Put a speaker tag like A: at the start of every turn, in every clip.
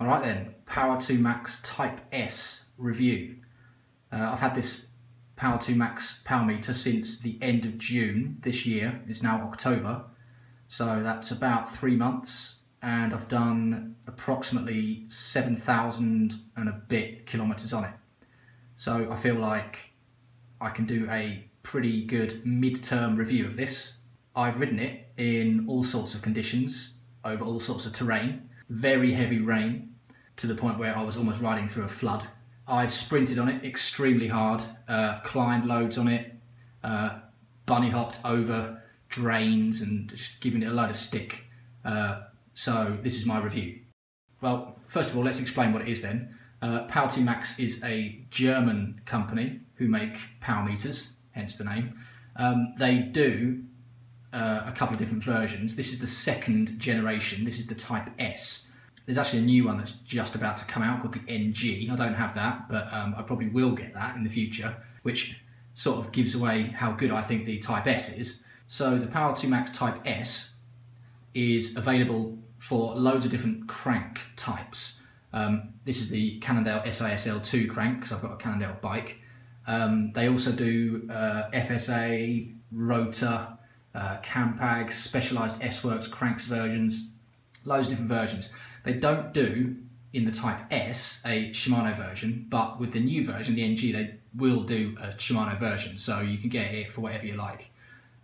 A: Alright then, Power 2 Max Type S review. Uh, I've had this Power 2 Max power meter since the end of June this year. It's now October, so that's about three months and I've done approximately 7,000 and a bit kilometres on it. So I feel like I can do a pretty good mid-term review of this. I've ridden it in all sorts of conditions, over all sorts of terrain, very heavy rain, to the point where I was almost riding through a flood. I've sprinted on it extremely hard, uh, climbed loads on it, uh, bunny hopped over drains and just giving it a load of stick. Uh, so this is my review. Well, first of all, let's explain what it is then. Uh, Power 2 Max is a German company who make power meters, hence the name. Um, they do uh, a couple of different versions. This is the second generation. This is the Type S. There's actually a new one that's just about to come out called the NG. I don't have that, but um, I probably will get that in the future, which sort of gives away how good I think the Type S is. So the Power 2 Max Type S is available for loads of different crank types. Um, this is the Cannondale SISL2 crank because I've got a Cannondale bike. Um, they also do uh, FSA, Rotor, uh, Campag, specialised S-Works cranks versions, loads of different versions. They don't do in the Type S a Shimano version, but with the new version, the NG, they will do a Shimano version, so you can get it for whatever you like.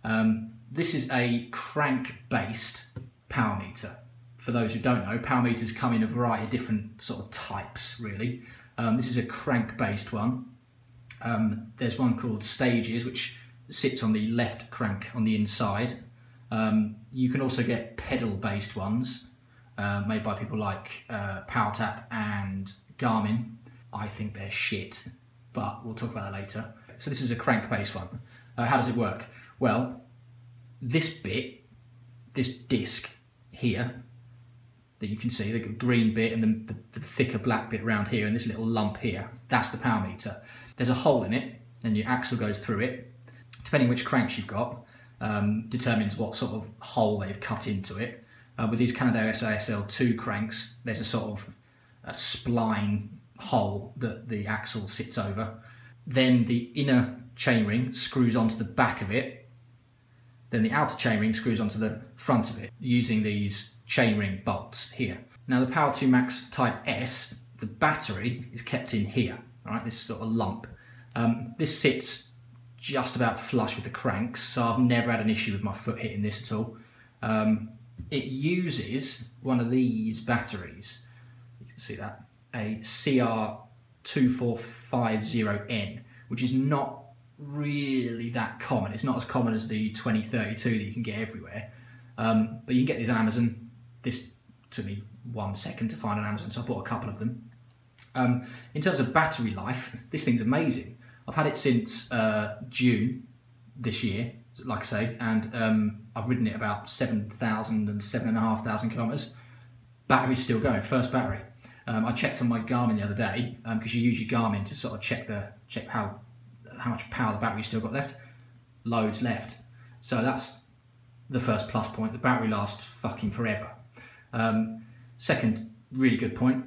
A: Um, this is a crank-based power meter. For those who don't know, power meters come in a variety of different sort of types, really. Um, this is a crank-based one. Um, there's one called Stages, which sits on the left crank on the inside. Um, you can also get pedal-based ones, uh, made by people like uh, PowerTap and Garmin. I think they're shit, but we'll talk about that later. So this is a crank-based one. Uh, how does it work? Well, this bit, this disc here, that you can see, the green bit and the, the, the thicker black bit around here and this little lump here, that's the power meter. There's a hole in it and your axle goes through it. Depending which cranks you've got, um, determines what sort of hole they've cut into it. Uh, with these Cannondale SISL2 cranks, there's a sort of a spline hole that the axle sits over. Then the inner chainring screws onto the back of it. Then the outer chainring screws onto the front of it using these chainring bolts here. Now the Power 2 Max Type S, the battery is kept in here, all right, this sort of lump. Um, this sits just about flush with the cranks, so I've never had an issue with my foot hitting this at all. Um, it uses one of these batteries. You can see that a CR2450N, which is not really that common. It's not as common as the 2032 that you can get everywhere. Um, but you can get these on Amazon. This took me one second to find on Amazon, so I bought a couple of them. Um, in terms of battery life, this thing's amazing. I've had it since uh, June this year, like I say, and um, I've ridden it about 7,000 and 7,500 kilometres. Battery's still going, first battery. Um, I checked on my Garmin the other day because um, you use your Garmin to sort of check the check how how much power the battery's still got left. Loads left. So that's the first plus point. The battery lasts fucking forever. Um, second, really good point.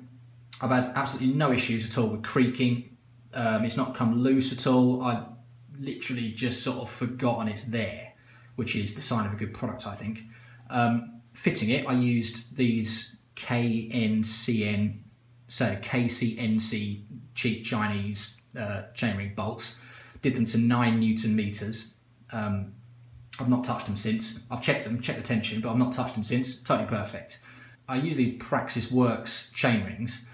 A: I've had absolutely no issues at all with creaking. Um, it's not come loose at all. I literally just sort of forgotten it's there, which is the sign of a good product, I think. Um, fitting it, I used these KNCN, so KCNC cheap Chinese uh, chainring bolts. Did them to nine newton meters. Um, I've not touched them since. I've checked them, checked the tension, but I've not touched them since. Totally perfect. I use these Praxis Works chain rings.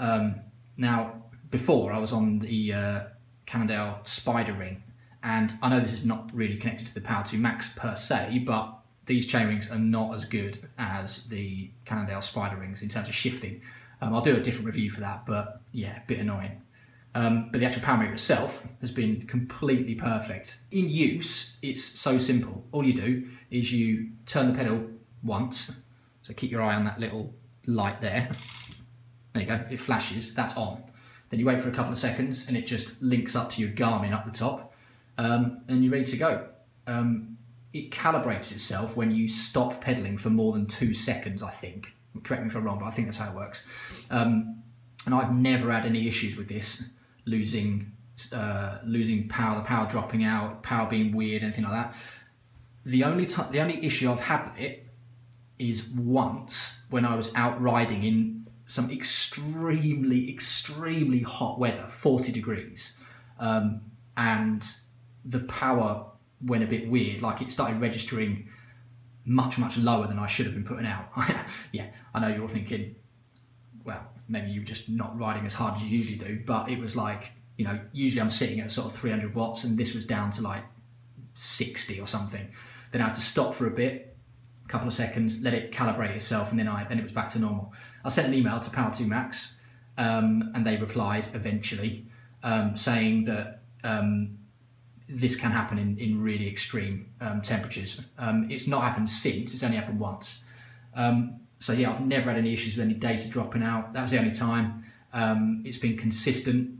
A: Um, now, before I was on the uh, Cannondale Spider Ring. And I know this is not really connected to the Power 2 Max per se, but these chain rings are not as good as the Cannondale Spider Rings in terms of shifting. Um, I'll do a different review for that, but yeah, a bit annoying. Um, but the actual power meter itself has been completely perfect. In use, it's so simple. All you do is you turn the pedal once, so keep your eye on that little light there. There you go, it flashes, that's on. Then you wait for a couple of seconds and it just links up to your Garmin up the top um, and you're ready to go. Um, it calibrates itself when you stop pedaling for more than two seconds, I think. Correct me if I'm wrong, but I think that's how it works. Um, and I've never had any issues with this losing uh, losing power, the power dropping out, power being weird, anything like that. The only the only issue I've had with it is once when I was out riding in some extremely extremely hot weather, forty degrees, um, and the power went a bit weird. Like it started registering much much lower than I should have been putting out. yeah, I know you're thinking, well, maybe you're just not riding as hard as you usually do, but it was like you know, usually I'm sitting at sort of 300 watts, and this was down to like 60 or something. Then I had to stop for a bit, a couple of seconds, let it calibrate itself, and then I then it was back to normal. I sent an email to Power 2 Max, um, and they replied eventually um, saying that um, this can happen in, in really extreme um, temperatures. Um, it's not happened since; it's only happened once. So yeah, I've never had any issues with any data dropping out. That was the only time. it's been consistent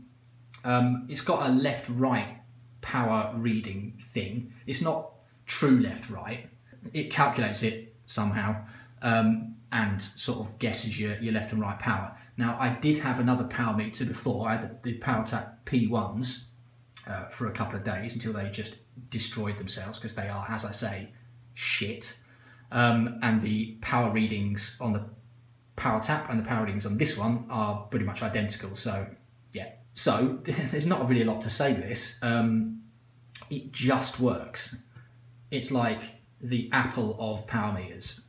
A: it's got a left right power reading thing. It's not true left right. It calculates it somehow um, and sort of guesses your, your left and right power. Now, I did have another power meter before. I had the, the PowerTap P1s uh, for a couple of days until they just destroyed themselves because they are, as I say, shit. Um, and the power readings on the PowerTap and the power readings on this one are pretty much identical. So, yeah, so there's not really a lot to say this. Um, it just works. It's like the Apple of power meters.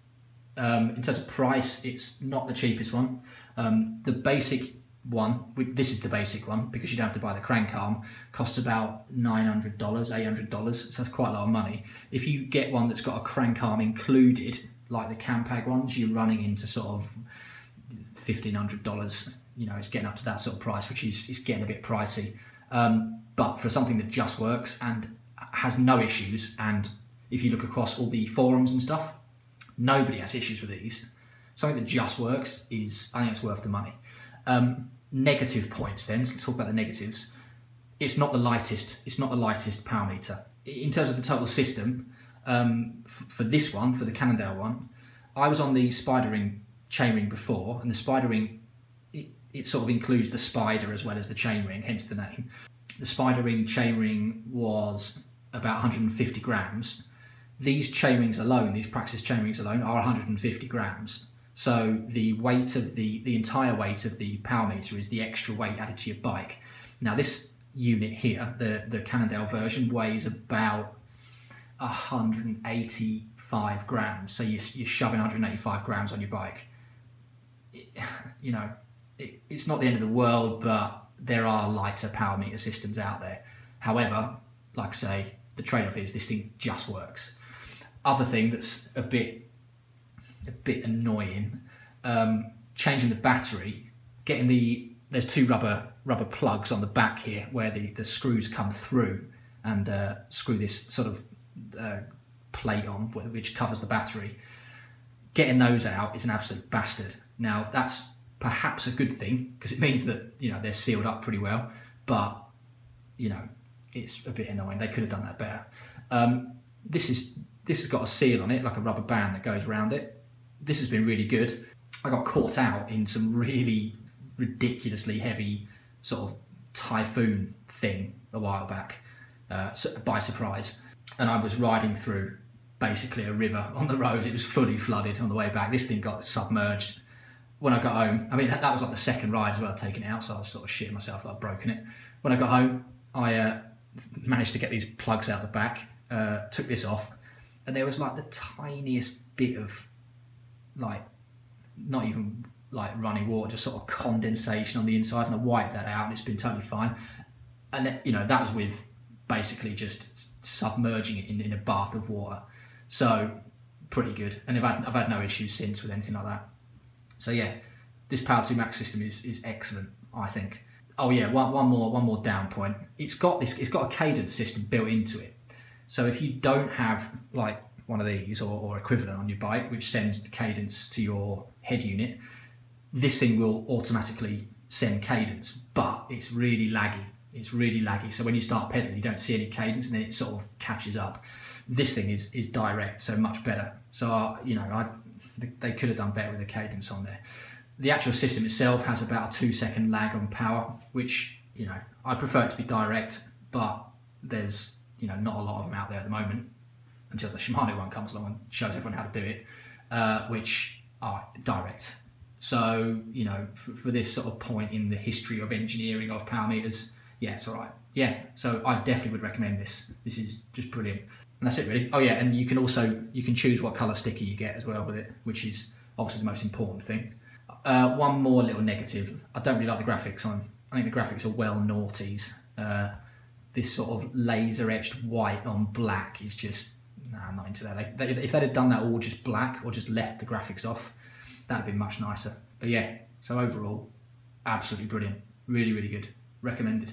A: Um, in terms of price, it's not the cheapest one. Um, the basic one, this is the basic one because you don't have to buy the crank arm, costs about $900, $800, so that's quite a lot of money. If you get one that's got a crank arm included, like the Campag ones, you're running into sort of $1,500 you know, it's getting up to that sort of price, which is, is getting a bit pricey. Um, but for something that just works and has no issues, and if you look across all the forums and stuff, nobody has issues with these. Something that just works is, I think it's worth the money. Um, negative points then, so let's talk about the negatives. It's not the lightest, it's not the lightest power meter. In terms of the total system, um, for this one, for the Cannondale one, I was on the Spider ring chain ring before, and the Spider ring, it sort of includes the spider as well as the chain ring, hence the name. The spider ring chainring was about 150 grams. These chainrings alone, these Praxis chainrings alone, are 150 grams. So the weight of the the entire weight of the power meter is the extra weight added to your bike. Now this unit here, the the Cannondale version, weighs about 185 grams. So you're, you're shoving 185 grams on your bike. you know, it, it's not the end of the world, but there are lighter power meter systems out there. However, like I say, the trade-off is this thing just works. Other thing that's a bit a bit annoying, um, changing the battery, getting the there's two rubber rubber plugs on the back here where the, the screws come through and uh, screw this sort of uh, plate on which covers the battery. Getting those out is an absolute bastard. Now that's perhaps a good thing because it means that you know they're sealed up pretty well. But you know, it's a bit annoying. They could have done that better. Um, this is this has got a seal on it, like a rubber band that goes around it. This has been really good. I got caught out in some really ridiculously heavy sort of typhoon thing a while back uh, by surprise, and I was riding through basically a river on the road. It was fully flooded on the way back. This thing got submerged when I got home, I mean, that, that was like the second ride as well, I'd taken it out, so I was sort of shitting myself that I'd broken it. When I got home, I uh, managed to get these plugs out the back, uh, took this off, and there was like the tiniest bit of, like, not even like running water, just sort of condensation on the inside, and I wiped that out, and it's been totally fine. And then, you know, that was with basically just submerging it in, in a bath of water. So, pretty good. And I've had, I've had no issues since with anything like that. So yeah, this Power 2 Max system is, is excellent, I think. Oh yeah, one, one more one more down point. It's got this it's got a cadence system built into it. So if you don't have like one of these or, or equivalent on your bike, which sends cadence to your head unit, this thing will automatically send cadence, but it's really laggy. It's really laggy. So when you start pedaling, you don't see any cadence, and then it sort of catches up. This thing is is direct, so much better. So uh, you know, I they could have done better with the cadence on there. The actual system itself has about a two second lag on power, which you know I prefer it to be direct, but there's you know not a lot of them out there at the moment until the Shimano one comes along and shows everyone how to do it, uh, which are direct. So you know for, for, this sort of point in the history of engineering of power meters, yeah, it's all right. Yeah, so I definitely would recommend this. This is just brilliant. And that's it really. Oh yeah, and you can also you can choose what color sticker you get as well with it, which is obviously the most important thing. Uh, one more little negative. I don't really like the graphics on. I think the graphics are well naughties. Uh, this sort of laser etched white on black is just nah, not into that. They, if they'd have done that all just black or just left the graphics off, that'd have been much nicer. But yeah, so overall, absolutely brilliant. Really, really good. Recommended.